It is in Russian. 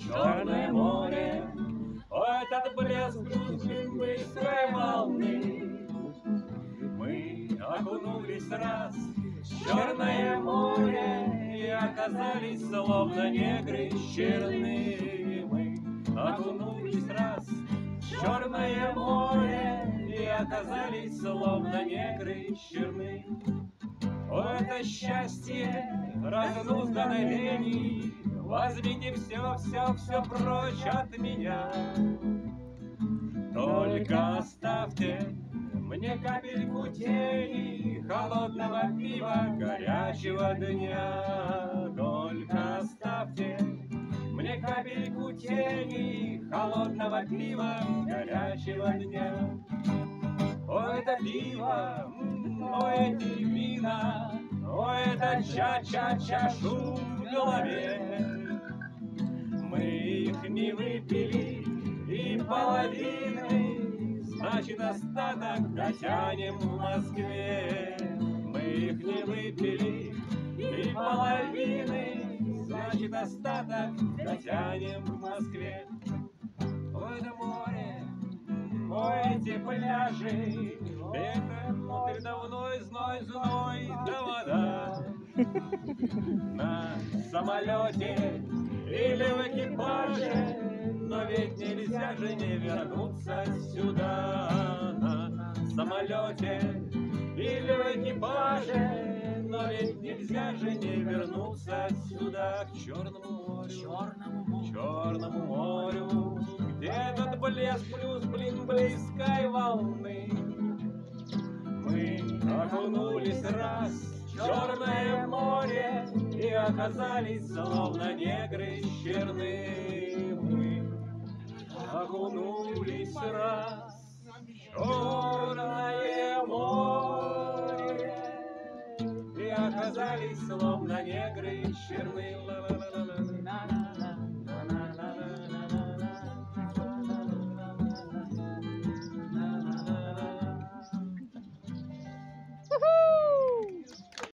Черное море, о, этот блеск быстрой волны. Мы окунулись раз в Черное море И оказались словно негры черные. Мы окунулись раз в Черное море И оказались словно негры черные. О, это счастье разнузданной лени, Возьмите все, все, все прочь от меня. Только оставьте мне капельку тени Холодного пива горячего дня. Только оставьте мне капельку тени Холодного пива горячего дня. О, это пиво, о, эти вина, о, это ча-ча-ча шум в голове. Половины, Значит, остаток дотянем в Москве. Мы их не выпили и половины, Значит, остаток дотянем в Москве. О, это море, о, эти пляжи, Это передо зной зной да вода. На самолете или в экипаже, но ведь нельзя же не вернуться сюда. На самолете или в экипаже, но ведь нельзя же не вернуться сюда к Черному морю, Черному морю, Черному морю, где этот блеск плюс блин близкой волны. Мы окунулись раз Черное море и оказались словно негры черные. Окунулись раз Черное море и оказались словно негры. Ла-ла-ла-ла-ла.